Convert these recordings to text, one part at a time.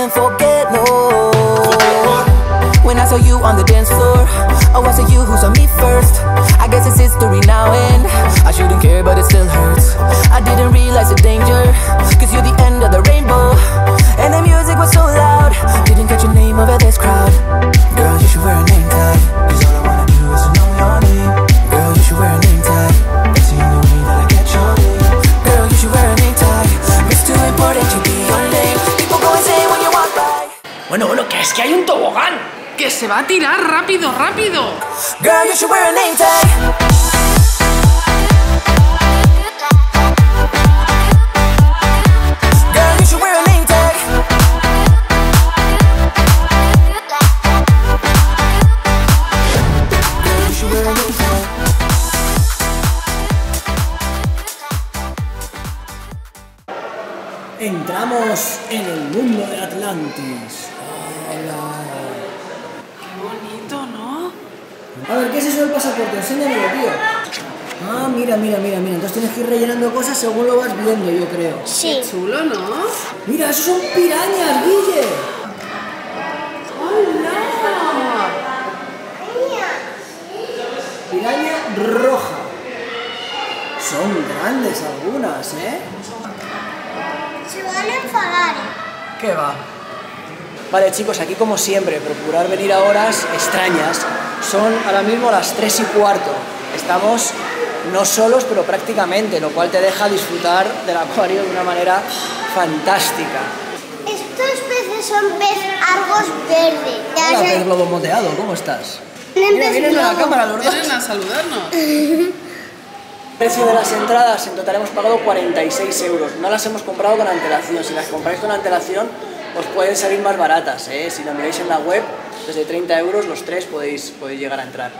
Can't forget, no. When I saw you on the dance floor, oh, I saw you who saw me first. Va a tirar rápido, rápido. Girl, you should wear a name tag. Entramos en el mundo de Atlantis. A ver, ¿qué es eso del pasaporte? Enséñamelo, tío. Ah, mira, mira, mira, mira. Entonces tienes que ir rellenando cosas según lo vas viendo, yo creo. Sí. Chulo, ¿no? Mira, esos son pirañas, Guille. ¡Hola! Piraña roja. Son grandes algunas, ¿eh? Se van a enfadar. ¿Qué va? Vale, chicos, aquí como siempre, procurar venir a horas extrañas. Son ahora mismo las 3 y cuarto. Estamos no solos, pero prácticamente, lo cual te deja disfrutar del acuario de una manera fantástica. Estos peces son pez argos verdes. Ya Hola, pez globo moteado, ¿cómo estás? Mira, vienen a la cámara los dos. Vienen a saludarnos. precio de las entradas, en total hemos pagado 46 euros. No las hemos comprado con antelación. Si las compráis con antelación, os pueden salir más baratas. ¿eh? Si lo miráis en la web, desde 30 euros los tres podéis, podéis llegar a entrar.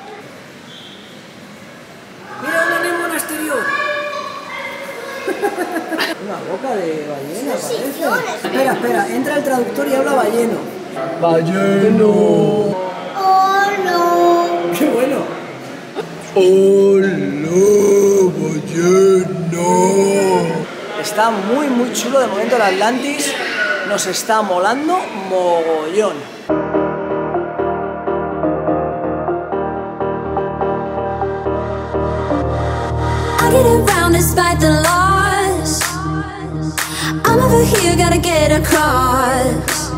¡Mira un exterior! Una boca de ballena, parece. Espera, espera, entra el traductor y habla balleno. ¡Balleno! Oh, no. ¡Qué bueno! ¡Hola, ballena! Está muy, muy chulo. De momento el Atlantis nos está molando mogollón. I get around despite the loss. I'm over here, gotta get across.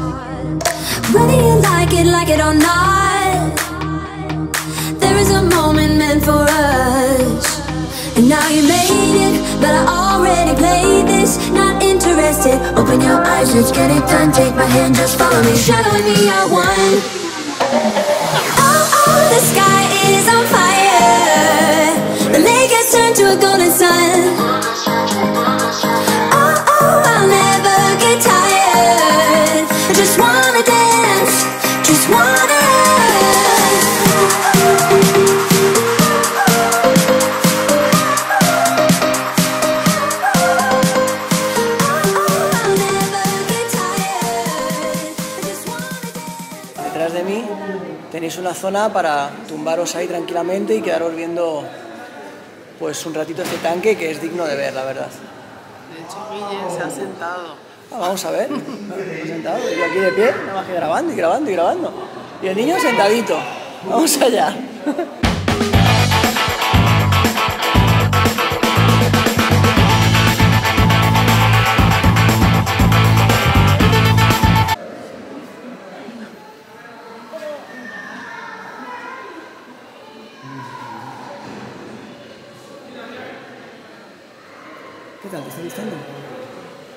Whether you like it, like it or not, there is a moment meant for us. And now you made it, but I already played this. Not interested. Open your eyes, let's get it done. Take my hand, just follow me. Shadowing me, I won. Oh, oh, the sky is Detrás de mí tenéis una zona para tumbaros ahí tranquilamente y quedaros viendo pues un ratito este tanque que es digno de ver, la verdad. De hecho, Guille se ha sentado. Ah, vamos a ver. He sentado, yo aquí de pie, nada más que grabando y grabando y grabando. Y el niño sentadito. Vamos allá.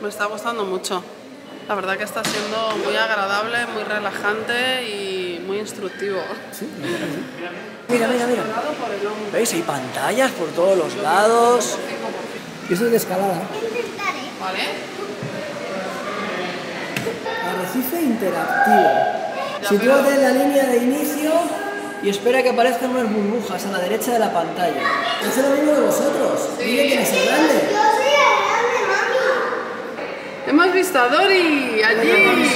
Me está gustando mucho. La verdad que está siendo muy agradable, muy relajante y muy instructivo. Mira, mira, mira. ¿Veis? Hay pantallas por todos los lados. Y esto es de escalada. ¿Vale? Arrecife interactivo. Sitúate en la línea de inicio y espera que aparezcan unas burbujas a la derecha de la pantalla. Hace lo mismo de vosotros. Dile quién es grande. Yo soy el grande, mami. Hemos visto a Dori allí.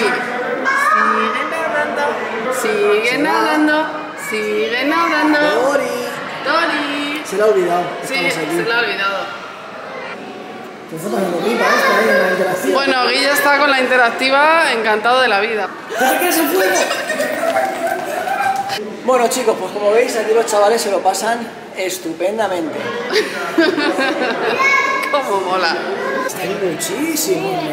Sigue nadando, sigue nadando, sigue nadando. Dori. Dori. Se le ha olvidado. Sí, se le ha olvidado. Bueno, Guille está con la interactiva, encantado de la vida. ¿Qué es el fuego? Bueno chicos, pues como veis aquí los chavales se lo pasan estupendamente. Cómo mola. Hay muchísimos.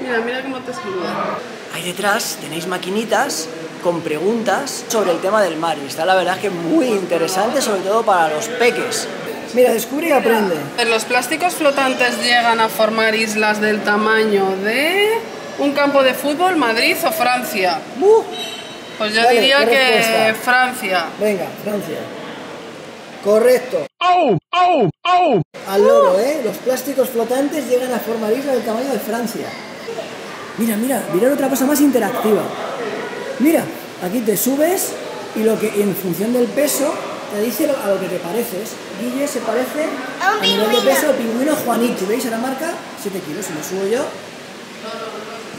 Mira, mira cómo te saluda. Ahí detrás tenéis maquinitas con preguntas sobre el tema del mar y está la verdad que muy interesante, sobre todo para los peques. Mira, descubre y aprende. Los plásticos flotantes llegan a formar islas del tamaño de un campo de fútbol, Madrid o Francia. ¡Uh! Pues yo Dale, diría ¿qué que? Francia. Venga, Francia. Correcto. Al loro, ¿eh? Los plásticos flotantes llegan a formar islas del tamaño de Francia. Mira, mira, mira otra cosa más interactiva. Mira, aquí te subes y lo que en función del peso te dice lo- a lo que te pareces. Guille se parece A un nivel de pingüino. peso al pingüino Juanito. ¿Veis? Ahora marca 7 kilos. Si lo subo yo.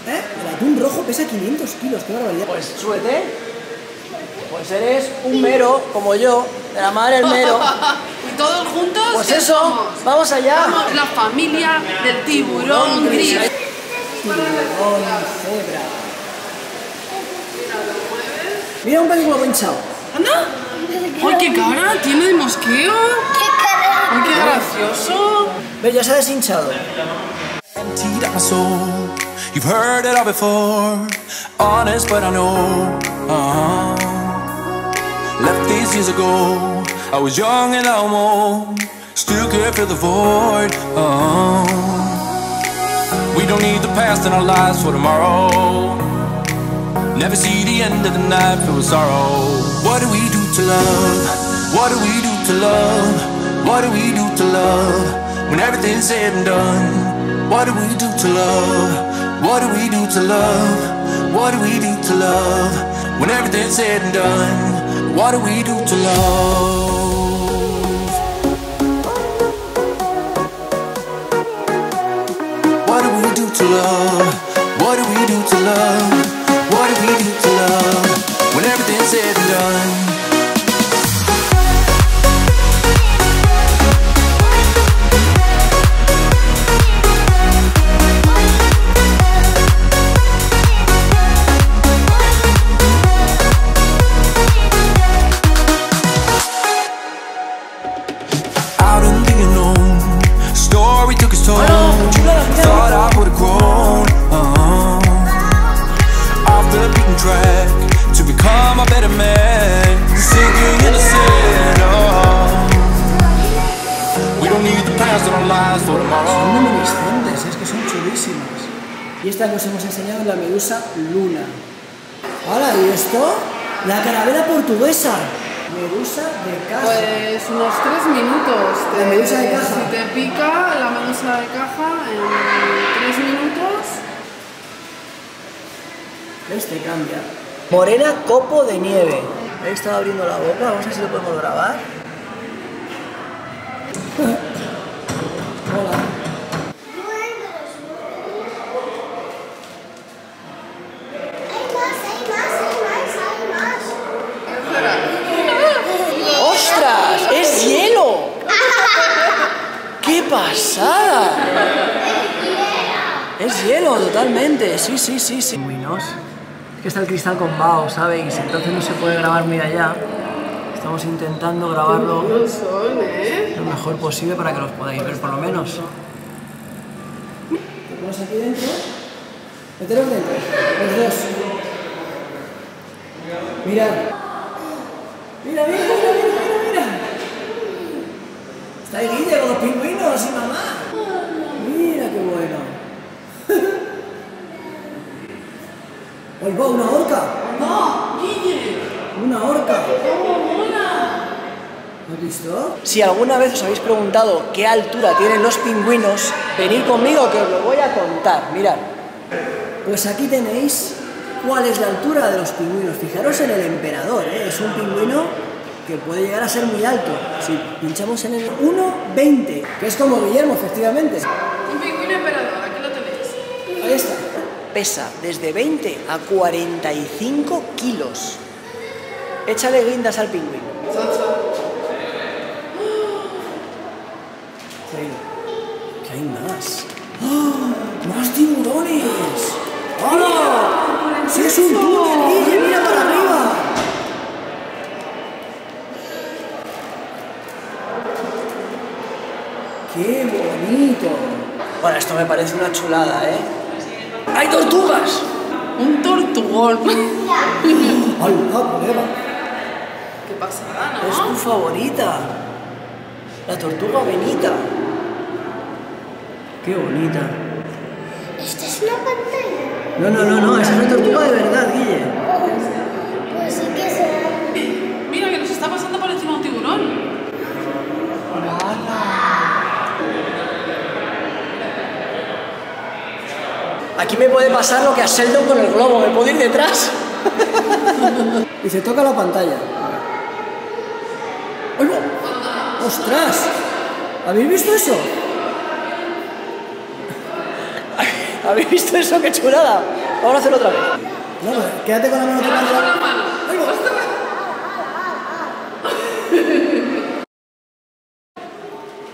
¿Eh? El atún rojo pesa 500 kilos. ¡Qué barbaridad! Pues súbete. Pues eres un mero, como yo, de la madre el mero. Y todos juntos. Pues ¿qué eso, somos? vamos allá. Somos la familia del tiburón gris. Tiburón cebra. Mira un película pinchado. ¡Anda! ¡Ay, qué cara! ¿Tiene de mosqueo? ¡Qué cara! ¡Ay, qué gracioso! Ve, ya se ha deshinchado. You've heard it all before, honest, but I know. Years ago, I was young and I almost still could fill the void. uh We don't need the past in our lives for tomorrow. Never see the end of the night filled with sorrow. What do we do to love? What do we do to love? What do we do to love? When everything's said and done, what do we do to love? What do we do to love? What do we do to love? When everything's said and done, what do we do to love? What do we do to love? What do we do to love? What do we do to love? When everything's said and done. Track to become a better man. Sinking oh. We don't need the past in our lives for Son tomorrow. luminiscentes, es que son chulísimas. Y esta que os hemos enseñado es la medusa luna. Ahora, ¿y esto? La carabela portuguesa. Medusa de caja. Pues unos tres minutos. La medusa de caja. Si te pica la medusa de caja en tres minutos. ¿Ves? Te cambia. Morena copo de nieve. He estado abriendo la boca, vamos a ver si lo podemos grabar. Hola. Hay más, hay más, hay más, hay más. ¡Ostras! ¡Es hielo! ¡Qué pasada! Es hielo, totalmente. Sí, sí, sí, sí. Que está el cristal con vaho, ¿sabéis? Entonces no se puede grabar muy allá. Estamos intentando grabarlo son, ¿eh? lo mejor posible para que los podáis ver, por lo menos. ¿Te pones aquí dentro? Meteros dentro, los dos. Mirad. Mira, mira, mira, mira, mira, mira. Está ahí Guille con los pingüinos y mamá. Mira qué bueno. ¡Ahí va una orca! ¡No! ¡Guille! ¡Una orca! ¡Cómo mola! ¿Has visto? Si alguna vez os habéis preguntado qué altura tienen los pingüinos, venid conmigo que os lo voy a contar. Mirad. Pues aquí tenéis cuál es la altura de los pingüinos. Fijaros en el emperador, ¿eh? es un pingüino que puede llegar a ser muy alto. Si pinchamos en el 1,20, que es como Guillermo, efectivamente. Un pingüino emperador, Pesa desde 20 a 45 kilos. Échale guindas al pingüino. ¿Qué hay más? ¡Ah! ¡Más tiburones! ¡Hola! ¡Sí es un túnel! ¡Mira para arriba! ¡Qué bonito! Bueno, esto me parece una chulada, ¿eh? ¡Hay tortugas! Un tortugón. ¡Hola, colega! Qué pasada, Es tu ¿no? favorita. La tortuga Benita. Qué bonita. ¿Esta es una pantalla? No, no, no, no, esa es una tortuga de verdad, Guille. Pues sí que será. Mira que nos está pasando por encima un tiburón. Aquí me puede pasar lo que a Sheldon con el globo, me puedo ir detrás. y se toca la pantalla. ¡Ay, no! ¡Ostras! ¿Habéis visto eso? ¿Habéis visto eso? ¡Qué chulada! Vamos a hacerlo otra vez. No, pues, quédate con la mano tocando la- ¡Ay, va!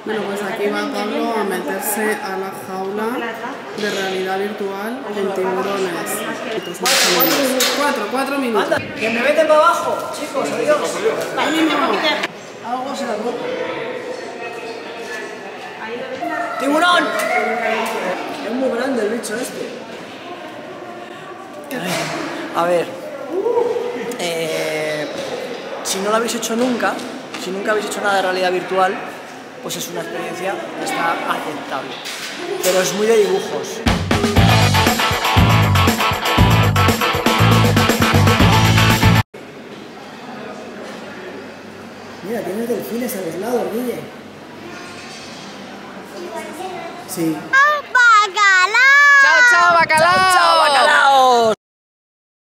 Bueno, pues aquí va Pablo a meterse a la jaula de realidad virtual con tiburones. Cuatro, cuatro minutos. ¡Que me meten para abajo! Chicos, adiós. Algo se la. ¡Tiburón! Es muy grande el bicho este. A ver. eh, si no lo habéis hecho nunca, si nunca habéis hecho nada de realidad virtual, pues es una experiencia que está aceptable. Pero es muy de dibujos. Mira, tienes delfines a los lados, Guille. Sí.